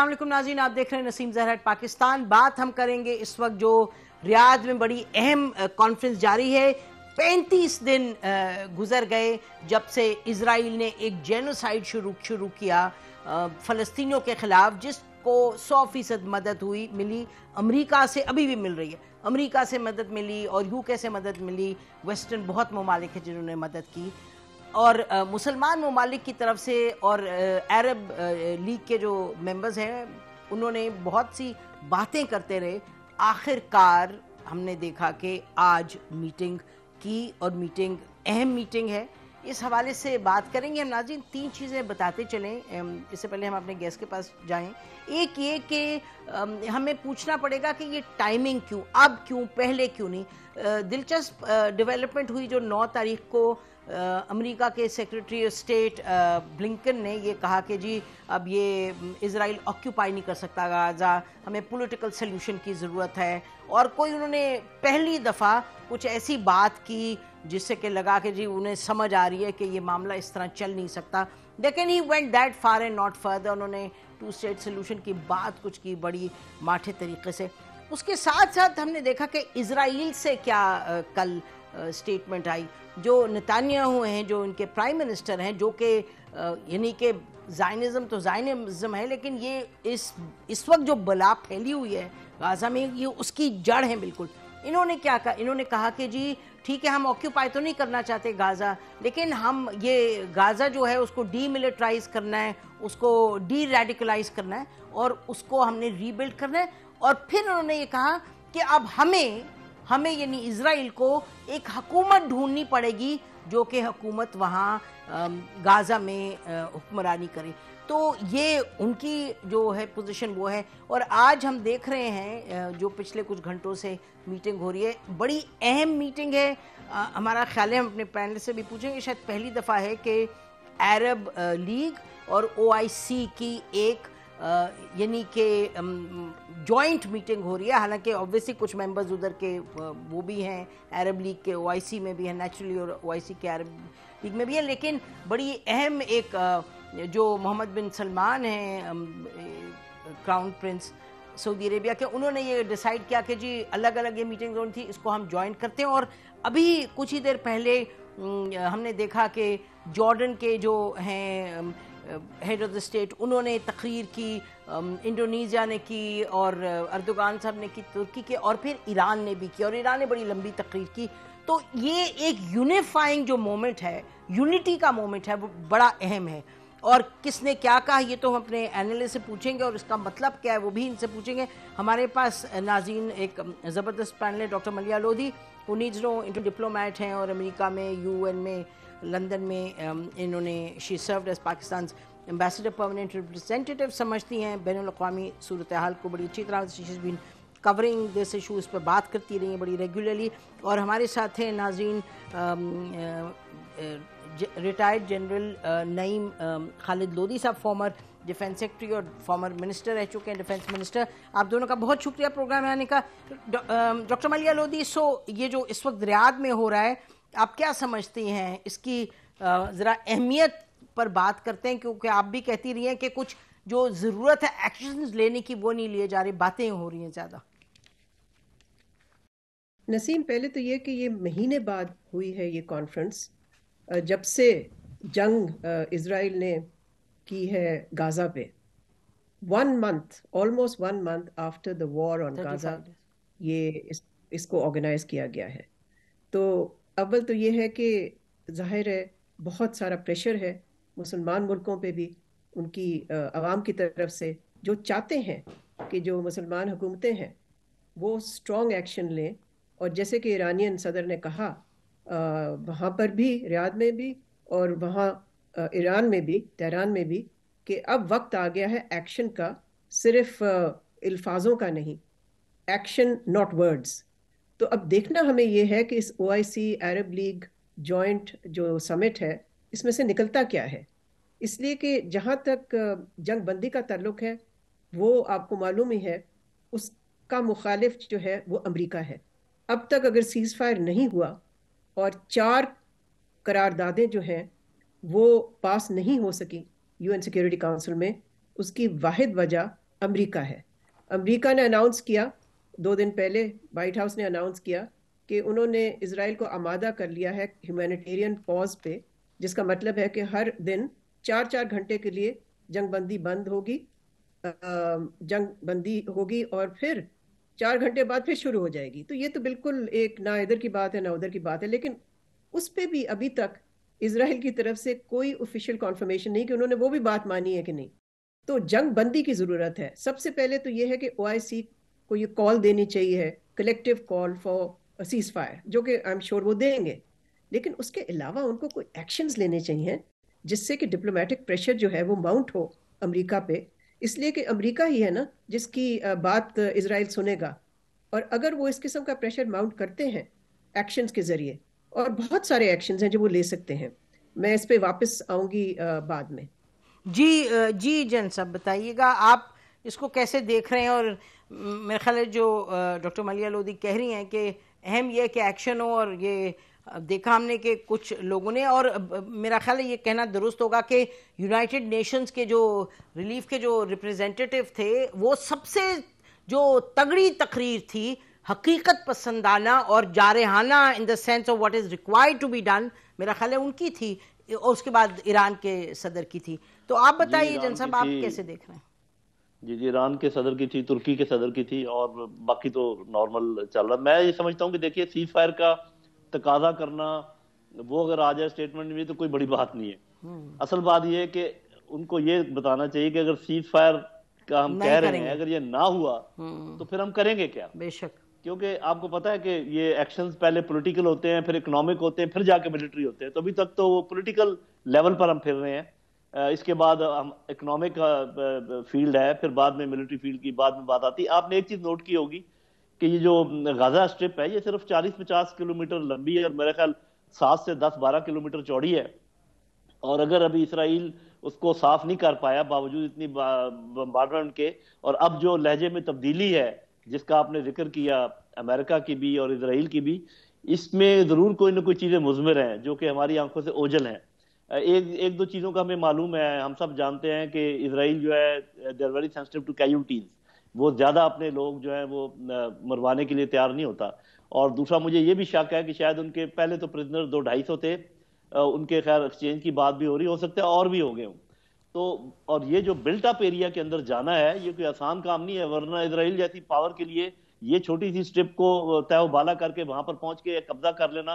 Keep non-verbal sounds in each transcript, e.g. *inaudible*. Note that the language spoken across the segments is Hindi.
वालेकुम नाजीन, आप देख रहे हैं नसीम जहर पाकिस्तान। बात हम करेंगे इस वक्त जो रियाद में बड़ी अहम कॉन्फ्रेंस जारी है। पैंतीस दिन गुजर गए जब से इसराइल ने एक जेनोसाइड शुरू शुरू किया। फ़लस्तीनियों के ख़िलाफ़ जिसको सौ फ़ीसद मदद हुई, मिली, अमेरिका से अभी भी मिल रही है। अमेरिका से मदद मिली और यूके से मदद मिली। वेस्टर्न बहुत ममालिक है जिन्होंने मदद की। और मुसलमान ममालिक की तरफ़ से और अरब लीग के जो मेंबर्स हैं, उन्होंने बहुत सी बातें करते रहे। आखिरकार हमने देखा कि आज मीटिंग की और मीटिंग, अहम मीटिंग है। इस हवाले से बात करेंगे हम नाजिन तीन चीज़ें बताते चलें। इससे पहले हम अपने गेस्ट के पास जाएँ। एक ये कि हमें पूछना पड़ेगा कि ये टाइमिंग क्यों, अब क्यों, पहले क्यों नहीं? दिलचस्प डेवलपमेंट हुई जो 9 तारीख को अमेरिका के सेक्रेटरी ऑफ़ स्टेट ब्लिंकन ने ये कहा कि जी, अब ये इसराइल ऑक्यूपाई नहीं कर सकता गाजा, हमें पॉलिटिकल सोल्यूशन की ज़रूरत है। और कोई उन्होंने पहली दफ़ा कुछ ऐसी बात की जिससे कि लगा कि जी, उन्हें समझ आ रही है कि ये मामला इस तरह चल नहीं सकता। लेकिन he went that far and not further उन्होंने टू स्टेट सोल्यूशन की बात कुछ की बड़ी माठे तरीके से। उसके साथ साथ हमने देखा कि इसराइल से क्या कल स्टेटमेंट आई। जो नतानिया हुए हैं, जो इनके प्राइम मिनिस्टर हैं, जो कि यानी कि जाइनिज़म तो जाइनिज़म है, लेकिन ये इस इस वक्त जो बला फैली हुई है गाज़ा में, ये उसकी जड़ है बिल्कुल। इन्होंने क्या कहा? इन्होंने कहा कि जी, ठीक है, हम ऑक्यूपाई तो नहीं करना चाहते गाज़ा, लेकिन हम ये गाज़ा जो है, उसको डीमिलिटराइज करना है, उसको डी रेडिकलाइज करना है, और उसको हमने रीबिल्ड करना है। और फिर उन्होंने ये कहा कि अब हमें हमें यानी इसराइल को एक हकूमत ढूंढनी पड़ेगी जो कि हुकूमत वहाँ गाज़ा में हुक्मरानी करे। तो ये उनकी जो है पोजीशन वो है। और आज हम देख रहे हैं जो पिछले कुछ घंटों से मीटिंग हो रही है, बड़ी अहम मीटिंग है। हमारा ख्याल है हम अपने पैनल से भी पूछेंगे। शायद पहली दफ़ा है कि अरब लीग और ओआईसी की एक यानी कि जॉइंट मीटिंग हो रही है। हालाँकि ऑब्वियसली कुछ मेंबर्स उधर के वो भी हैं। अरब लीग के ओआईसी में भी हैं। नेचुरली और ओआईसी के अरब लीग में भी हैं। लेकिन बड़ी अहम एक जो मोहम्मद बिन सलमान हैं क्राउन प्रिंस सऊदी अरेबिया के, उन्होंने ये डिसाइड किया कि जी अलग अलग ये मीटिंग जोन थी, इसको हम ज्वाइन करते हैं। और अभी कुछ ही देर पहले हमने देखा कि जॉर्डन के जो हैं हेड ऑफ़ द स्टेट उन्होंने तकरीर की इंडोनेशिया ने की और अर्दोगान साहब ने की, तुर्की के और फिर ईरान ने भी की और ईरान ने बड़ी लंबी तकरीर की। तो ये एक यूनिफाइंग जो मोमेंट है यूनिटी का मोमेंट है, वो बड़ा अहम है। और किसने क्या कहा, ये तो हम अपने एनालिस्ट से पूछेंगे और इसका मतलब क्या है, वो भी इनसे पूछेंगे। हमारे पास नाजीन एक ज़बरदस्त पैनल है, doctor Maleeha Lodhi. Needs no inter diplomat हैं और अमेरिका में यूएन में लंदन में इन्होंने she serve as Pakistan ambassador permanent representative समझती हैं। बैन अवी सूरत हाल को बड़ी अच्छी तरह से बीन कवरिंग दिस इशूज़ पर बात करती रही हैं बड़ी रेगुलरली और हमारे साथ हैं नाजीन रिटायर्ड जनरल नईम खालिद लोधी साहब फॉर्मर डिफेंस सेक्रेटरी और फॉर्मर मिनिस्टर रह चुके हैं डिफेंस मिनिस्टर आप दोनों का बहुत शुक्रिया प्रोग्राम आने का। डॉक्टर मलिया लोधी सो ये जो इस वक्त रियाद में हो रहा है आप क्या समझती हैं? इसकी ज़रा अहमियत पर बात करते हैं क्योंकि आप भी कहती रही हैं कि कुछ जो ज़रूरत है एक्शन लेने की वो नहीं लिए जा रही बातें हो रही हैं ज़्यादा। नसीम पहले तो ये कि ये महीने बाद हुई है ये कॉन्फ्रेंस जब से जंग इसराइल ने की है गाज़ा पे। One month almost one month after the war on Gaza ये इस, इसको ऑर्गेनाइज किया गया है। तो अव्वल तो ये है कि ज़ाहिर है बहुत सारा प्रेशर है मुसलमान मुल्कों पे भी उनकी आवाम की तरफ़ से। जो चाहते हैं कि जो मुसलमान हुकूमतें हैं, वो स्ट्रॉन्ग एक्शन लें। और जैसे कि ईरानियन सदर ने कहा वहाँ पर भी, रियाद में भी और वहाँ ईरान में भी, तेहरान में भी कि अब वक्त आ गया है एक्शन का। सिर्फ़ अल्फाजों का नहीं एक्शन नॉट वर्ड्स तो अब देखना हमें यह है कि इस ओआईसी अरब लीग जॉइंट जो समिट है, इसमें से निकलता क्या है? इसलिए कि जहाँ तक जंग बंदी का ताल्लुक है, वो आपको मालूम ही है, उसका मुखालिफ जो है, वो अमेरिका है। अब तक अगर सीज़ फायर नहीं हुआ और चार करारदादें जो हैं, वो पास नहीं हो सकी यूएन सिक्योरिटी काउंसिल में, उसकी वाद वजह अमेरिका है। अमेरिका ने अनाउंस किया दो दिन पहले वाइट हाउस ने अनाउंस किया कि उन्होंने इसराइल को आमादा कर लिया है ह्यूमैनिटेरियन पॉज पे, जिसका मतलब है कि हर दिन चार चार घंटे के लिए जंगबंदी बंद होगी जंग बंदी होगी और फिर चार घंटे बाद फिर शुरू हो जाएगी। तो ये तो बिल्कुल एक ना इधर की बात है, ना उधर की बात है, लेकिन उस पर भी अभी तक इसराइल की तरफ़ से कोई ऑफिशियल कॉन्फर्मेशन नहीं कि उन्होंने वो भी बात मानी है कि नहीं। तो जंग बंदी की ज़रूरत है। सबसे पहले तो ये है कि ओआईसी को ये कॉल देनी चाहिए collective call for cease fire जो कि आई एम श्योर वो देंगे। लेकिन उसके अलावा उनको कोई एक्शंस लेने चाहिए जिससे कि डिप्लोमेटिक प्रेशर जो है वो माउंट हो अमेरिका पे। इसलिए कि अमेरिका ही है ना, जिसकी बात इसराइल सुनेगा। और अगर वो इस किस्म का प्रेशर माउंट करते हैं एक्शंस के ज़रिए, और बहुत सारे एक्शंस हैं जो वो ले सकते हैं। मैं इस पे वापस आऊँगी बाद में। जी जी जन सब बताइएगा, आप इसको कैसे देख रहे हैं? और मेरे ख्याल है जो डॉक्टर मलिया लोधी कह रही हैं कि अहम यह कि एक्शन हो और ये देखा हमने कि कुछ लोगों ने और मेरा ख्याल है ये कहना दुरुस्त होगा कि यूनाइटेड नेशंस के जो रिलीफ के जो रिप्रेजेंटेटिव थे वो सबसे जो तगड़ी तकरीर थी हकीकत पसंदाना और जारहाना in the sense of what is required to be done मेरा ख्याल है उनकी थी और उसके बाद ईरान के सदर की थी। तो आप बताइए जन साहब आप कैसे देख रहे हैं? जी जी ईरान के सदर की थी तुर्की के सदर की थी और बाकी तो नॉर्मल चल रहा मैं ये समझता हूँ कि देखिए सीज फायर का तकाजा करना वो अगर आ जाए स्टेटमेंट में तो कोई बड़ी बात नहीं है। हम्म। असल बात ये है कि उनको ये बताना चाहिए कि अगर सीज फायर का हम कह रहे हैं अगर ये ना हुआ हम्म। तो फिर हम करेंगे क्या? बेशक। क्योंकि आपको पता है कि ये एक्शंस पहले पॉलिटिकल होते हैं फिर इकोनॉमिक होते हैं फिर जाके मिलिट्री होते हैं। तो अभी तक तो वो पॉलिटिकल लेवल पर हम फिर रहे हैं। इसके बाद हम इकोनॉमिक फ़ील्ड है, फिर बाद में मिलिट्री फ़ील्ड की बाद में बात आती। है आपने एक चीज़ नोट की होगी कि ये जो गाजा स्ट्रिप है, ये सिर्फ़ 40-50 किलोमीटर लंबी है और मेरे ख्याल सात से दस बारह किलोमीटर चौड़ी है। और अगर अभी इसराइल उसको साफ़ नहीं कर पाया, बावजूद इतनी बम्बार्डमेंट के, और अब जो लहजे में तब्दीली है, जिसका आपने ज़िक्र किया अमेरिका की भी और इसराइल की भी, इसमें ज़रूर कोई ना कोई चीज़ें मुजमर हैं जो कि हमारी आँखों से ओझल हैं। एक एक दो चीज़ों का हमें मालूम है, हम सब जानते हैं कि इसराइल जो है there very sensitive to casualties वो ज़्यादा अपने लोग जो है, वो मरवाने के लिए तैयार नहीं होता। और दूसरा, मुझे ये भी शक है कि शायद उनके पहले तो प्रिजनर दो ढाई सौ थे उनके खैर एक्सचेंज की बात भी हो रही, हो सकता है और भी हो गए हों। तो और ये जो बिल्ट अप एरिया के अंदर जाना है, ये कोई आसान काम नहीं है, वरना इसराइल जैसी पावर के लिए ये छोटी सी स्ट्रिप को तय बाला करके वहाँ पर पहुँच के कब्जा कर लेना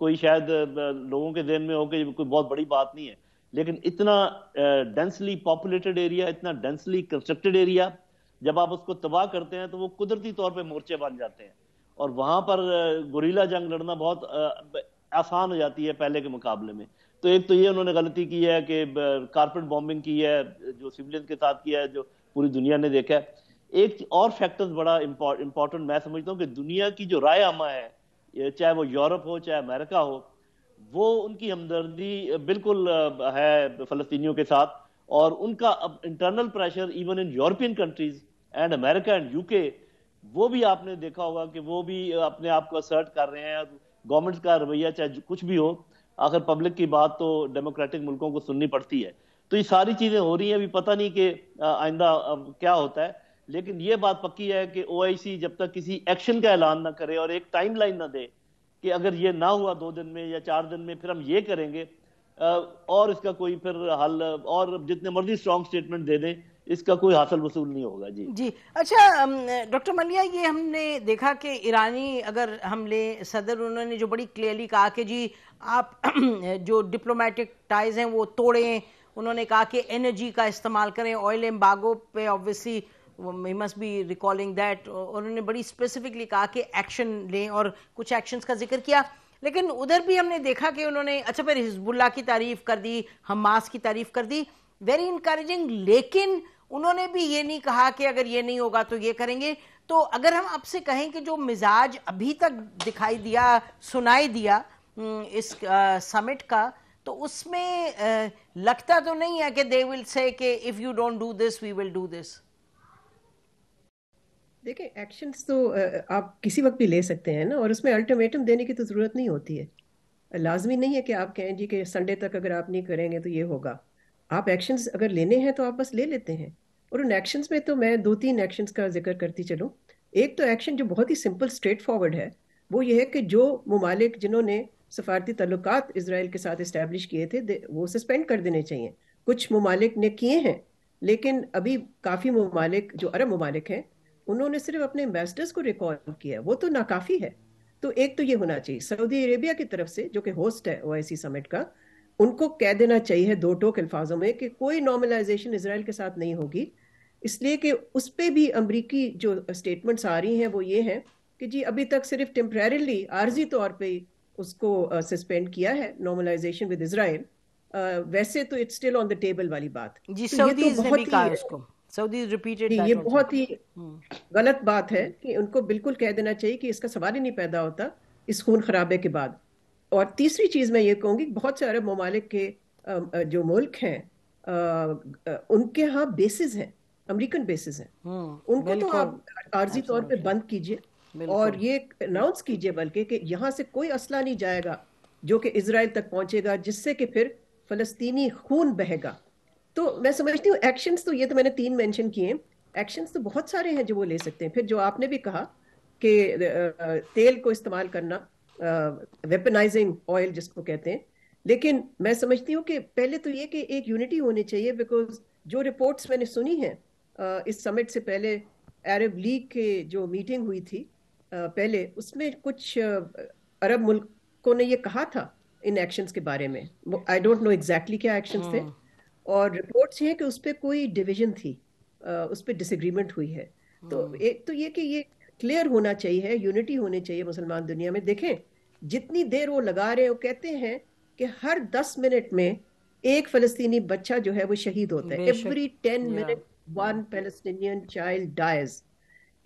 कोई शायद लोगों के देन में हो कि कोई बहुत बड़ी बात नहीं है। लेकिन इतना डेंसली पॉपुलेटेड एरिया इतना डेंसली कंस्ट्रक्टेड एरिया जब आप उसको तबाह करते हैं तो वो कुदरती तौर पे मोर्चे बन जाते हैं। और वहाँ पर गुरीला जंग लड़ना बहुत आसान हो जाती है पहले के मुकाबले में। तो एक तो ये उन्होंने गलती की है कि कारपेट बॉम्बिंग की है, जो सिविलियन के साथ किया है, जो पूरी दुनिया ने देखा है। एक और फैक्टर बड़ा इंपॉर्टेंट मैं समझता हूँ कि दुनिया की जो राय आमा है चाहे वो यूरोप हो, चाहे अमेरिका हो, वो उनकी हमदर्दी बिल्कुल है फलस्तीनियों के साथ और उनका अब internal pressure even in European countries and America and UK वो भी आपने देखा होगा कि वो भी अपने आप को असर्ट कर रहे हैं। गवर्नमेंट का रवैया चाहे कुछ भी हो, आखिर पब्लिक की बात तो डेमोक्रेटिक मुल्कों को सुननी पड़ती है। तो ये सारी चीज़ें हो रही हैं। अभी पता नहीं कि आइंदा क्या होता है। लेकिन ये बात पक्की है कि ओआईसी जब तक किसी एक्शन का ऐलान ना करे और एक टाइम लाइन ना दे कि अगर ये ना हुआ दो दिन में या चार दिन में, फिर हम ये करेंगे और इसका कोई फिर हल, और जितने मर्ज़ी स्ट्रॉन्ग स्टेटमेंट दे दें, इसका कोई हासिल वसूल नहीं होगा, जी। जी। अच्छा डॉक्टर मलिया, ये हमने देखा कि ईरानी अगर हम ले सदर, उन्होंने जो बड़ी क्लियरली कहा कि जी, आप *clears throat* जो डिप्लोमेटिक टाइज हैं, वो तोड़ें। उन्होंने कहा कि एनर्जी का इस्तेमाल करें ऑयल एम्बागो पे obviously we must be recalling that उन्होंने बड़ी स्पेसिफिकली कहा कि एक्शन लें और कुछ एक्शंस का ज़िक्र किया। लेकिन उधर भी हमने देखा कि उन्होंने अच्छा फिर हिजबुल्ला की तारीफ़ कर दी, हमास की तारीफ़ कर दी। वेरी इंकरेजिंग लेकिन उन्होंने भी ये नहीं कहा कि अगर ये नहीं होगा तो ये करेंगे। तो अगर हम आपसे कहें कि जो मिजाज अभी तक दिखाई दिया, सुनाई दिया इस समिट का तो उसमें लगता तो नहीं है कि दे विल से कि if you don't do this we will do this देखिए एक्शंस तो आप किसी वक्त भी ले सकते हैं ना, और उसमें अल्टीमेटम देने की तो ज़रूरत नहीं होती है। लाजमी नहीं है कि आप कहें जी कि संडे तक अगर आप नहीं करेंगे तो ये होगा। आप एक्शंस अगर लेने हैं तो आप बस ले लेते हैं। और उन एक्शंस में तो मैं दो तीन एक्शंस का ज़िक्र करती चलूँ। एक तो एक्शन जो बहुत ही सिंपल स्ट्रेट फॉरवर्ड है, वो ये है कि जो ममालिक जिन्होंने सफारती तल्लुकात इसराइल के साथ इस्टेब्लिश किए थे वो सस्पेंड कर देने चाहिए। कुछ ममालिक ने किए हैं, लेकिन अभी काफ़ी ममालिक, जो अरब ममालिक हैं उन्होंने सिर्फ़ अपने एम्बेसडर्स को रिकॉल किया वो तो नाकाफ़ी है। तो एक तो ये होना चाहिए सऊदी अरेबिया की तरफ़ से जो कि होस्ट है ओ समिट का उनको कह देना चाहिए दो टोक अल्फाजों में कि कोई नॉर्मलाइजेशन इसराइल के साथ नहीं होगी। इसलिए कि उस पर भी अमरीकी जो स्टेटमेंट्स आ रही हैं वो ये हैं कि जी अभी तक सिर्फ़ टेम्परेरली आर्जी तौर पे उसको सस्पेंड uh, किया है नॉर्मलाइजेशन विद इसराइल वैसे तो it's still on the table वाली बात। जी तो सऊदी तो बहुत ही सऊदी रिपीटेड ये बहुत ही हम्म। गलत बात है कि उनको बिल्कुल कह देना चाहिए कि इसका सवाल ही नहीं पैदा होता इस खून खराबे के बाद। और तीसरी चीज़ मैं ये कहूँगी बहुत से अरब ममालिक के जो मुल्क हैं उनके यहाँ बेसिस हैं अमेरिकन बेसिस हैं। हम्म, उनको तो आप आर्जी तौर पे बंद कीजिए और ये अनाउंस कीजिए बल्कि कि यहाँ से कोई असला नहीं जाएगा जो कि इसराइल तक पहुंचेगा जिससे कि फिर फलस्तीनी खून बहेगा। तो मैं समझती हूँ एक्शंस तो ये तो मैंने तीन मेंशन किए एक्शंस तो बहुत सारे हैं जो वो ले सकते हैं। फिर जो आपने भी कहा कि तेल को इस्तेमाल करना वेपनाइजिंग ऑयल जिसको कहते हैं। लेकिन मैं समझती हूँ कि पहले तो ये कि एक यूनिटी होनी चाहिए बिकॉज़ जो रिपोर्ट्स मैंने सुनी हैं इस समिट से पहले अरब लीग के जो मीटिंग हुई थी पहले, उसमें कुछ अरब मुल्कों ने ये कहा था इन एक्शंस के बारे में। आई डोंट नो एग्जैक्टली क्या एक्शंस थे। हाँ। और रिपोर्ट्स ये कि उस पर कोई डिवीज़न थी उस पर डिसएग्रीमेंट हुई है। तो हाँ। एक तो ये कि ये क्लियर होना चाहिए यूनिटी होनी चाहिए मुसलमान दुनिया में। देखें जितनी देर वो लगा रहे हैं वो कहते हैं कि हर दस मिनट में एक फलस्तीनी बच्चा जो है वो शहीद होता है। Every ten minute one Palestinian child dies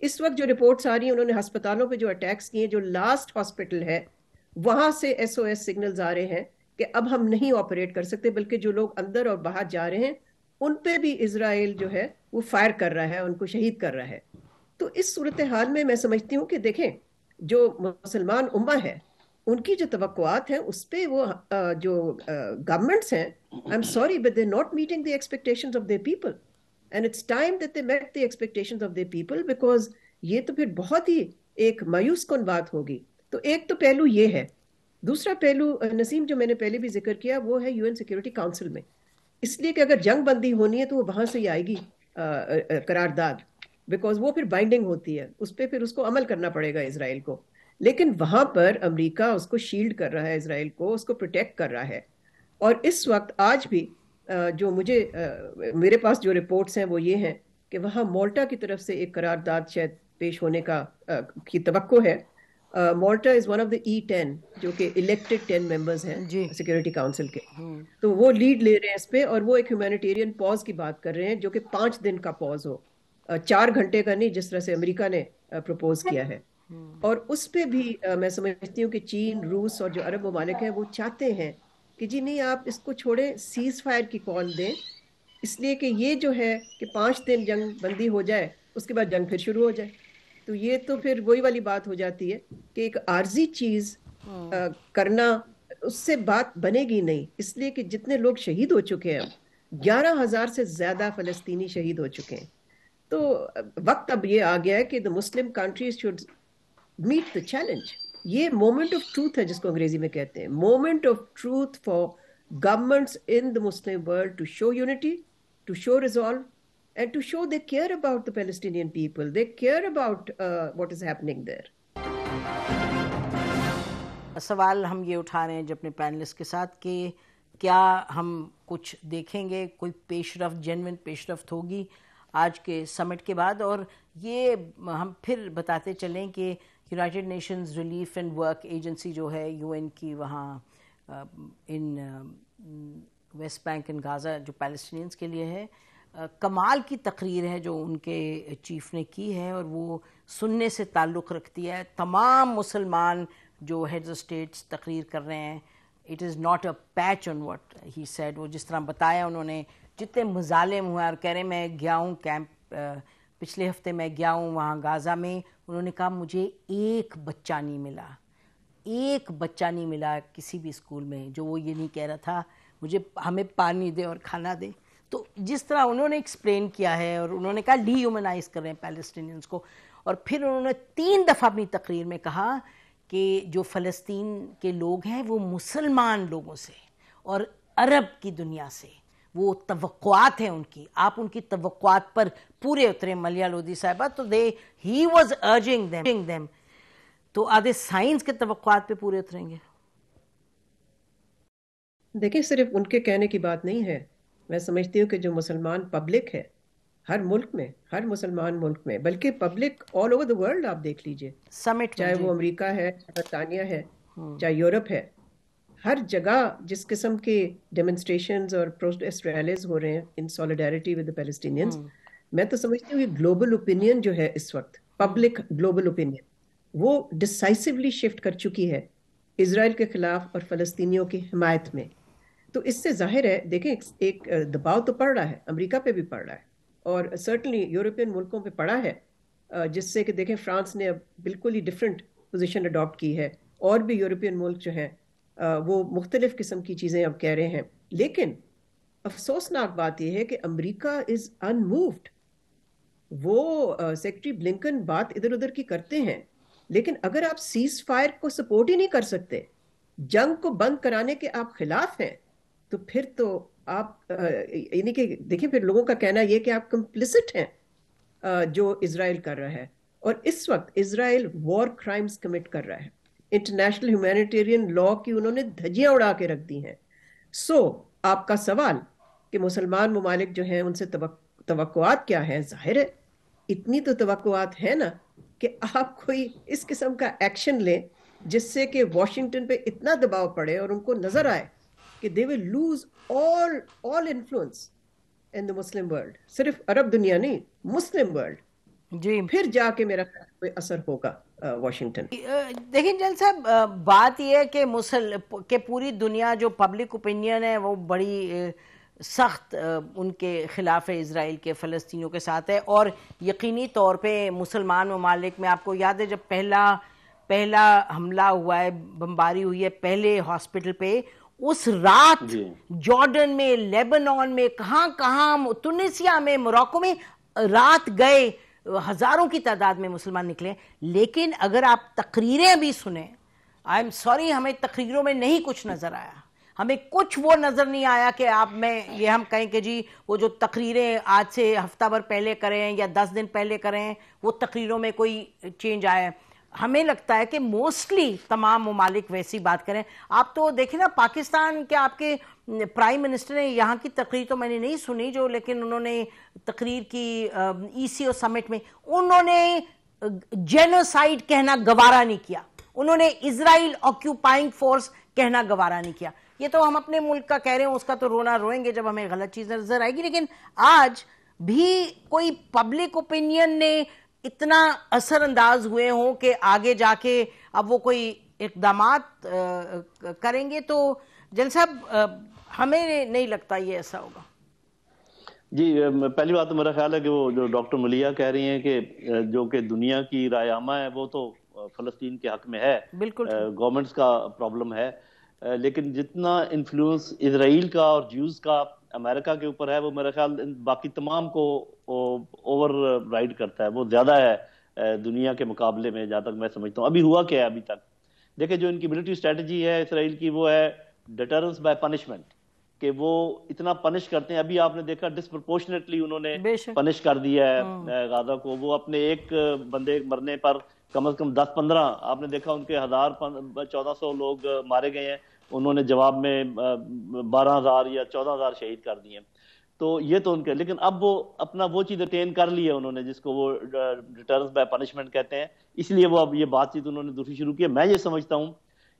इस वक्त जो रिपोर्ट्स आ रही हैं उन्होंने अस्पतालों पे जो अटैक्स किए जो लास्ट हॉस्पिटल है वहाँ से एसओएस सिग्नल्स आ रहे हैं। कि अब हम नहीं ऑपरेट कर सकते, बल्कि जो लोग अंदर और बाहर जा रहे हैं, उन पे भी इसराइल जो है, वो फायर कर रहा है, उनको शहीद कर रहा है। तो इस सूरत हाल में मैं समझती हूँ कि देखें, जो मुसलमान उम्मा है, उनकी जो तवक्कुआत हैं, उस पर वो जो गवर्नमेंट्स हैं I'm sorry but they not meeting the expectations of their people and it's time that they met the expectations of their people because ये तो फिर बहुत ही एक मायूस कन बात होगी। तो एक तो पहलू ये है दूसरा पहलू नसीम, जो मैंने पहले भी ज़िक्र किया, वो है यूएन सिक्योरिटी काउंसिल में। इसलिए कि अगर जंग बंदी होनी है तो वो वहाँ से ही आएगी करारदाद। बिकॉज़ वो फिर बाइंडिंग होती है, उस पर फिर उसको अमल करना पड़ेगा इसराइल को। लेकिन वहाँ पर अमेरिका उसको शील्ड कर रहा है इसराइल को, उसको प्रोटेक्ट कर रहा है। और इस वक्त आज भी जो मुझे मेरे पास जो रिपोर्ट्स हैं, वो ये हैं कि वहाँ मोल्टा की तरफ़ से एक करारदाद शायद पेश होने का की तो है। Malta is one of the E ten जो कि इलेक्टेड टेन मेंबर्स हैं सिक्योरिटी काउंसिल के. हम्म। तो वो लीड ले रहे हैं इस पे और वो एक ह्यूमैनिटेरियन पॉज की बात कर रहे हैं जो कि पाँच दिन का पॉज हो। चार घंटे का नहीं जिस तरह से अमेरिका ने प्रपोज किया है। हम्म। और उस पे भी मैं समझती हूँ कि चीन रूस और जो अरब ममालिक हैं वो चाहते हैं कि जी नहीं आप इसको छोड़े सीज फायर की कॉल दें। इसलिए कि ये जो है कि पाँच दिन जंग बंदी हो जाए उसके बाद जंग फिर शुरू हो जाए। तो ये तो फिर वही वाली बात हो जाती है कि एक आर्जी चीज़ हाँ। करना उससे बात बनेगी नहीं। इसलिए कि जितने लोग शहीद हो चुके हैं ग्यारह हज़ार से ज़्यादा फलस्तीनी शहीद हो चुके हैं। तो वक्त अब ये आ गया है कि the Muslim countries should meet the challenge ये मोमेंट ऑफ़ ट्रूथ है जिसको अंग्रेज़ी में कहते हैं। Moment of truth for governments in the Muslim world to show unity to show resolve and to show they care about the Palestinian people. They care about uh, what is happening there. सवाल हम ये उठा रहे हैं जो अपने पैनलिस्ट के साथ कि क्या हम कुछ देखेंगे कोई पेशरफ जेनविन पेशरफ होगी आज के समिट के बाद और ये हम फिर बताते चलें कि United Nations relief and work agency जो है यूएन की वहाँ in West Bank and Gaza जो पैलेस्टीनियंस के लिए है कमाल की तकरीर है जो उनके चीफ ने की है और वो सुनने से ताल्लुक़ रखती है। तमाम मुसलमान जो हेड्स ऑफ़ स्टेट्स तकरीर कर रहे हैं it is not a patch on what he said वो जिस तरह बताया उन्होंने, जितने मुजालिम हुए और कह रहे मैं गया हूँ कैंप पिछले हफ़्ते मैं गया हूँ वहाँ गाज़ा में। उन्होंने कहा, मुझे एक बच्चा नहीं मिला। एक बच्चा नहीं मिला किसी भी स्कूल में जो वो ये नहीं कह रहा था। मुझे, हमें पानी दे और खाना दे। तो जिस तरह उन्होंने एक्सप्लेन किया है और उन्होंने कहा डी कर रहे हैं पैलेस्टीनियंस को, और फिर उन्होंने तीन दफ़ा अपनी तकरीर में कहा कि जो फ़लस्तीन के लोग हैं वो मुसलमान लोगों से और अरब की दुनिया से, वो तवक़ात हैं उनकी। आप उनकी तवक़ात पर पूरे उतरे मलिया लोधी साहबा तो they he was urging them them तो आधे साइंस के तवक़ात पे पूरे उतरेंगे। देखिए, सिर्फ़ उनके कहने की बात नहीं है। मैं समझती हूँ कि जो मुसलमान पब्लिक है हर मुल्क में हर मुसलमान मुल्क में बल्कि public all over the world आप देख लीजिए। समिट चाहे वो अमेरिका है बरतानिया है हम्म। चाहे यूरोप है हर जगह जिस किस्म के डेमोन्स्ट्रेशन और प्रोटेस्ट रैलीज हो रहे हैं इन सॉलिडारिटी विद द मैं तो समझती हूँ ग्लोबल ओपिनियन जो है इस वक्त पब्लिक ग्लोबल ओपिनियन वो डिसाइसिवली शिफ्ट कर चुकी है इसराइल के खिलाफ और फलस्तीनियों की हिमायत में। तो इससे ज़ाहिर है देखें एक दबाव तो पड़ रहा है, अमेरिका पे भी पड़ रहा है और सर्टनली यूरोपियन मुल्कों पे पड़ा है जिससे कि देखें, फ्रांस ने अब बिल्कुल ही डिफरेंट पोजीशन अडॉप्ट की है और भी यूरोपियन मुल्क जो हैं वो मुख्तलिफ़ किस्म की चीज़ें अब कह रहे हैं। लेकिन अफसोसनाक बात यह है कि अमेरिका इज़ अनमूव्ड वो सेक्रेटरी ब्लिंकन बात इधर उधर की करते हैं, लेकिन अगर आप सीज फायर को सपोर्ट ही नहीं कर सकते, जंग को बंद कराने के आप खिलाफ हैं तो फिर तो आप यानी कि देखिए फिर लोगों का कहना यह कि आप कंप्लिसिट हैं जो इसराइल कर रहा है। और इस वक्त इसराइल वॉर क्राइम्स कमिट कर रहा है। इंटरनेशनल ह्यूमैनिटेरियन लॉ की उन्होंने धजियाँ उड़ा के रख दी हैं। सो so, आपका सवाल कि मुसलमान ममालिक जो हैं उनसे तवक्कुआत क्या है? ज़ाहिर है इतनी तो तवक्कुआत है ना कि आप कोई इस किस्म का एक्शन लें जिससे कि वॉशिंगटन पे इतना दबाव पड़े और उनको नज़र आए। कि they will lose all all influence in the Muslim world सिर्फ़ अरब दुनिया नहीं मुस्लिम वर्ल्ड जी। फिर जाके मेरा कोई असर होगा वाशिंगटन देखिए जल साहब बात यह है कि मुसल के पूरी दुनिया जो पब्लिक ओपिनियन है वो बड़ी सख्त उनके खिलाफ है इसराइल के फ़लस्तियों के साथ है। और यकीनी तौर पे मुसलमान ममालिक में आपको याद है जब पहला पहला हमला हुआ है बमबारी हुई है पहले हॉस्पिटल पे उस रात जॉर्डन में लेबनान में कहाँ कहाँ तुनिसिया में मोरक्को में रात गए हज़ारों की तादाद में मुसलमान निकले। लेकिन अगर आप तकरीरें भी सुने आई एम सॉरी हमें तकरीरों में नहीं कुछ नज़र आया। हमें कुछ वो नज़र नहीं आया कि आप में ये हम कहें कि जी वो जो तकरीरें आज से हफ़्ता भर पहले करें या दस दिन पहले करें वो तकरीरों में कोई चेंज आया हमें लगता है कि मोस्टली तमाम ममालिक वैसी बात करें। आप तो देखें ना, पाकिस्तान के आपके प्राइम मिनिस्टर ने यहाँ की तकरीर तो मैंने नहीं सुनी जो, लेकिन उन्होंने तकरीर की ई सी ओ समिट में, उन्होंने जेनोसाइड कहना गवारा नहीं किया। उन्होंने इसराइल ऑक्यूपाइंग फोर्स कहना गवारा नहीं किया। ये तो हम अपने मुल्क का कह रहे हैं, उसका तो रोना रोएँगे जब हमें गलत चीज़ नज़र आएगी। लेकिन आज भी कोई पब्लिक ओपिनियन ने इतना असरअंदाज हुए हों कि आगे जाके अब वो कोई इकदाम करेंगे तो जल साहब हमें नहीं लगता ये ऐसा होगा। जी पहली बात तो मेरा ख्याल है कि वो जो डॉक्टर मलिया कह रही हैं कि जो कि दुनिया की रायमा है वो तो फलस्तीन के हक में है। बिल्कुल गवर्नमेंट्स का प्रॉब्लम है। लेकिन जितना इन्फ्लुएंस इसराइल का और ज्यूज का अमेरिका के ऊपर है वो मेरा ख्याल बाकी तमाम को ओवर राइड करता है। वो ज़्यादा है दुनिया के मुकाबले में जहाँ तक मैं समझता हूँ। अभी हुआ क्या है अभी तक? देखिए जो इनकी मिलिट्री स्ट्रेटजी है इसराइल की वो है डिटरेंस बाय पनिशमेंट कि वो इतना पनिश करते हैं। अभी आपने देखा डिस्प्रपोर्शनेटली उन्होंने पनिश कर दिया है हम्म। गाजा को। वो अपने एक बंदे मरने पर कम से कम दस पंद्रह आपने देखा उनके हज़ार चौदह सौ लोग मारे गए हैं। उन्होंने जवाब में बारह हज़ार या चौदह हज़ार शहीद कर दिए। तो ये तो उनके, लेकिन अब वो अपना वो चीज़ अटेन कर ली है उन्होंने, जिसको वो रिटर्न बाय पनिशमेंट कहते हैं। इसलिए वो अब ये बातचीत उन्होंने दूसरी शुरू की मैं ये समझता हूँ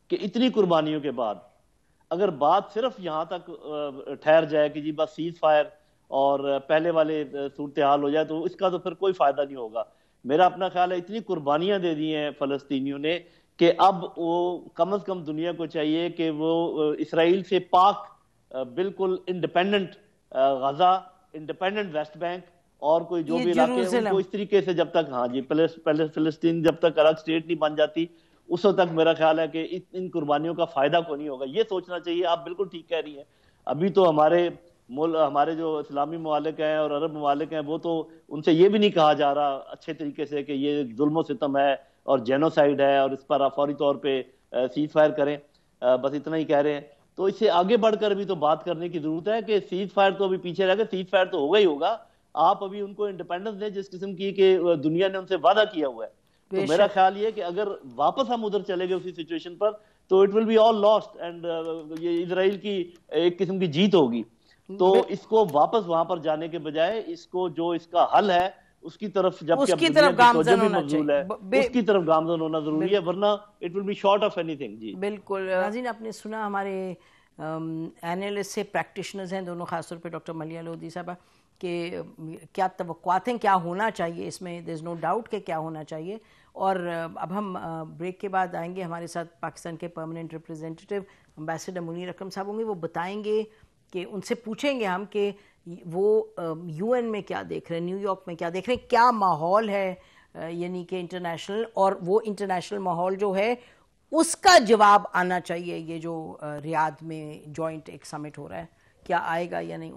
कि इतनी कुर्बानियों के बाद अगर बात सिर्फ़ यहाँ तक ठहर जाए कि जी बस सीज फायर और पहले वाले सूरत हाल हो जाए तो इसका तो फिर कोई फ़ायदा नहीं होगा। मेरा अपना ख्याल है इतनी कुर्बानियाँ दे दी हैं फलस्तीनियों ने कि अब वो कम अज कम दुनिया को चाहिए कि वो इसराइल से पाक बिल्कुल independent Gaza independent West Bank और कोई जो भी इलाके हैं उनको इस तरीके से जब तक हाँ जी पहले फिलिस्तीन जब तक अलग स्टेट नहीं बन जाती उस वक्त तक मेरा ख्याल है कि इन कुर्बानियों का फ़ायदा को नहीं होगा। ये सोचना चाहिए आप बिल्कुल ठीक कह रही हैं। अभी तो हमारे मुल हमारे जो इस्लामी ममालिक हैं और अरब ममालिक हैं वो तो उनसे ये भी नहीं कहा जा रहा अच्छे तरीके से कि ये जुल्म सितम है और जेनोसाइड है और इस पर आप फौरी तौर पर सीज फायर करें। बस इतना ही कह रहे हैं। तो इससे आगे बढ़कर भी तो बात करने की ज़रूरत है कि सीज फायर तो अभी पीछे रह गए सीज फायर तो होगा ही होगा। आप अभी उनको इंडिपेंडेंस दें जिस किस्म की कि दुनिया ने उनसे वादा किया हुआ है। तो मेरा ख्याल ये कि अगर वापस हम उधर चले गए उसी सिचुएशन पर तो it will be all lost and ये इसराइल की एक किस्म की जीत होगी। तो इसको वापस वहाँ पर जाने के बजाय इसको जो इसका हल है उसकी तरफ़ जब उसकी तरफ़ गामजन होना चाहिए। उसकी तरफ़ गामजन होना ज़रूरी है वरना it will be short of anything जी। बिल्कुल नाजीन आपने सुना हमारे एनालिस्ट से प्रैक्टिशनर्स हैं दोनों खासतौर पे डॉक्टर मलिया लोधी साहब कि क्या तवक़ात हैं क्या होना चाहिए इसमें? दर इज़ नो डाउट कि क्या होना चाहिए। और अब हम ब्रेक के बाद आएँगे हमारे साथ पाकिस्तान के permanent representative ambassador Munir Akram साहब होंगे वो बताएँगे कि उनसे पूछेंगे हम कि वो यूएन में क्या देख रहे हैं न्यूयॉर्क में क्या देख रहे हैं, क्या माहौल है यानी कि इंटरनेशनल और वो इंटरनेशनल माहौल जो है, उसका जवाब आना चाहिए ये जो रियाद में जॉइंट एक समिट हो रहा है। क्या आएगा या नहीं